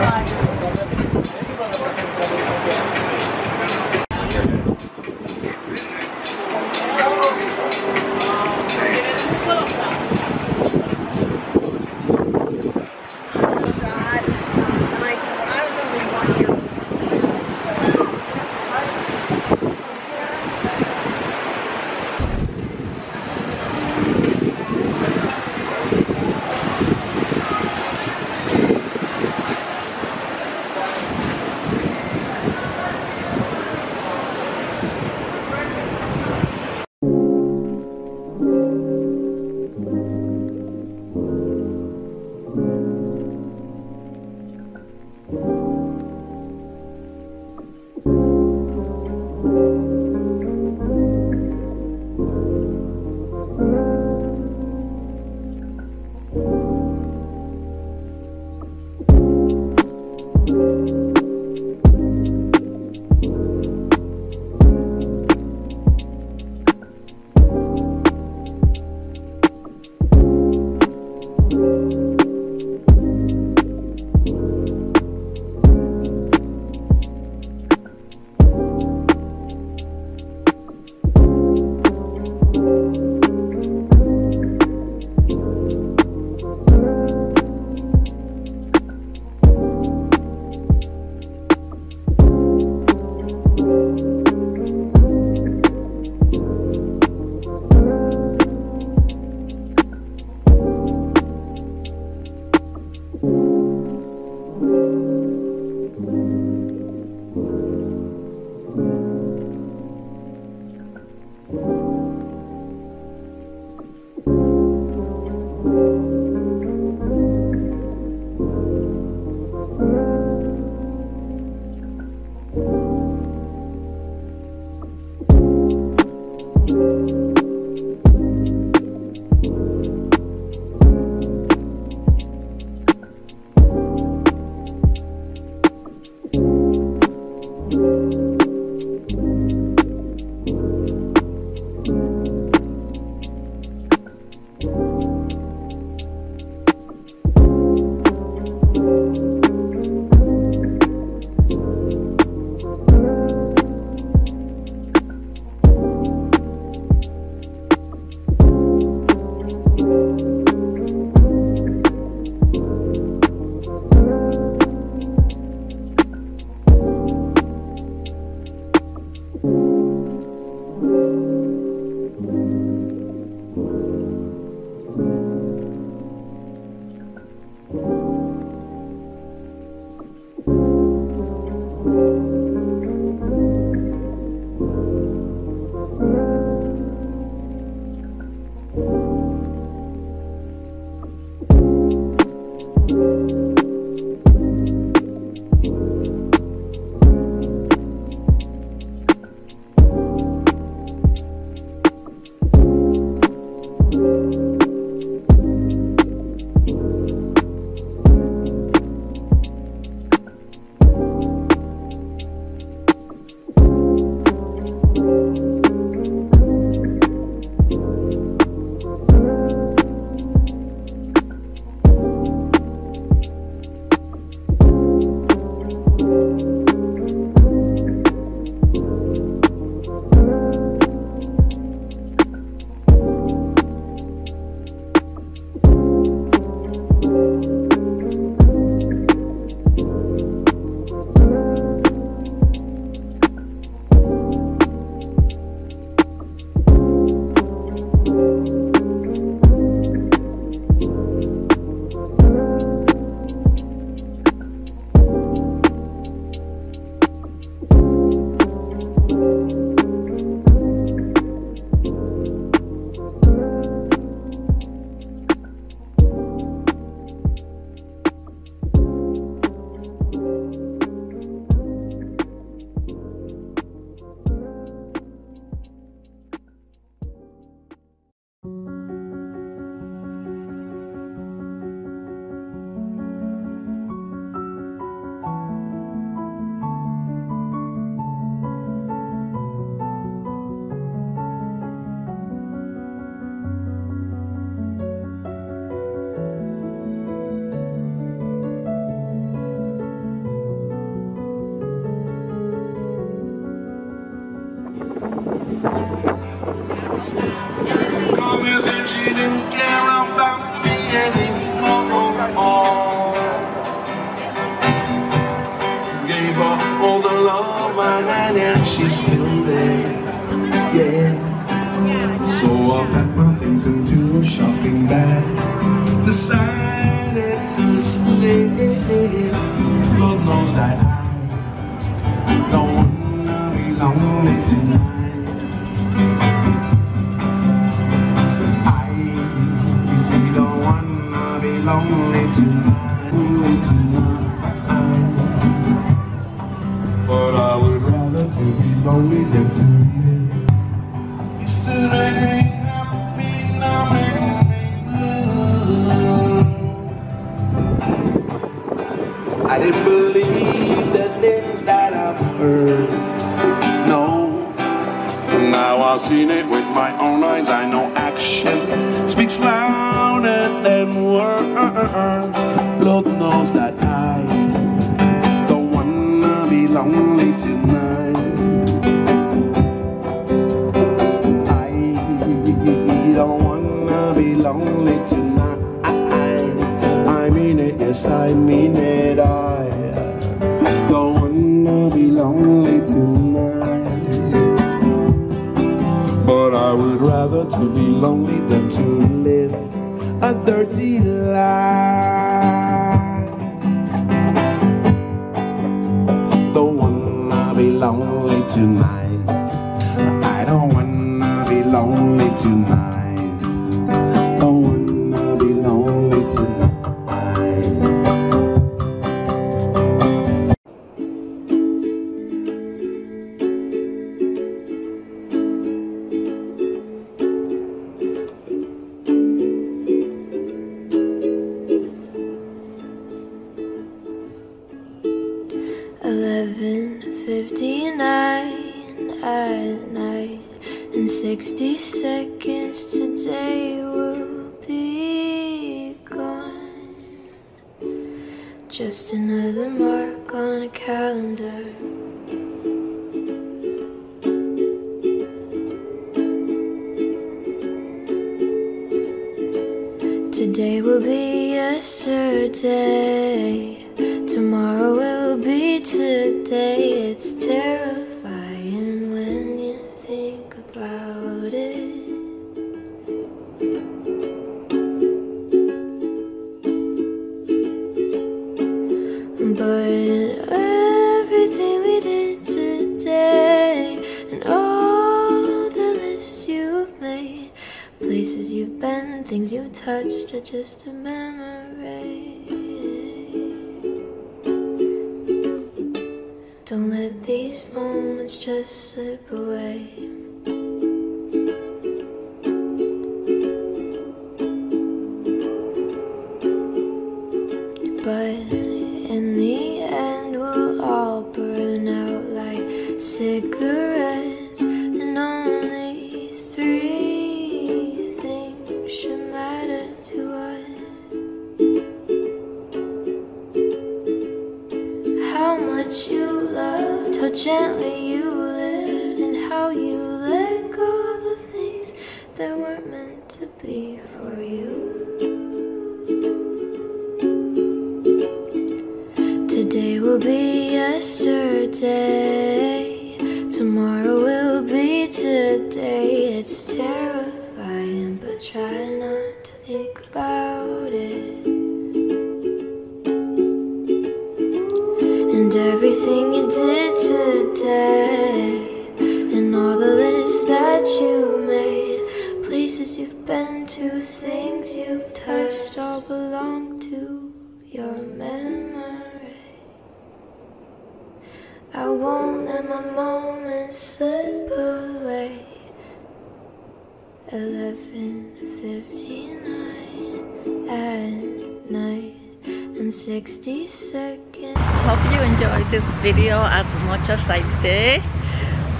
of into a shopping bag. Decided to split. I've seen it with my own eyes. I know action speaks louder than words. Lord knows that I don't wanna be lonely tonight. Dirty life. Don't wanna be lonely tonight. I don't wanna be lonely tonight. Just another mark on a calendar. Today will be yesterday. Tomorrow will be today. It's terrifying are just a memory. Don't let these moments just slip away. Be yesterday, tomorrow will be today. It's terrifying, and sixty seconds. Hope you enjoyed this video as much as I did.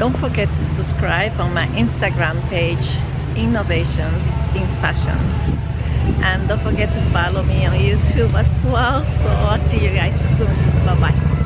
Don't forget to subscribe on my Instagram page, Innovations in Fashions. And don't forget to follow me on YouTube as well. So I'll see you guys soon. Bye bye.